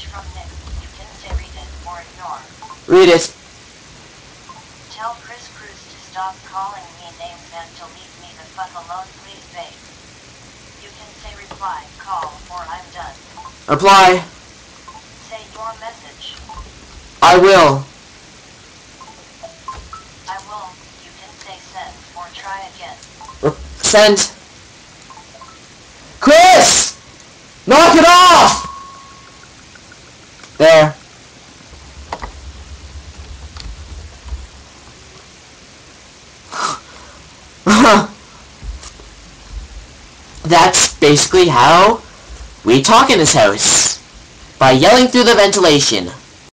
from Nick. You can say read it or ignore. Read it. Tell Chris Cruz to stop calling me names and to leave me the fuck alone, please, babe. You can say reply, call, or I'm done. Apply. Say your message. I will. I will. You can say send or try again. Send. Chris! Knock it off! There. That's basically how we talk in this house. By yelling through the ventilation.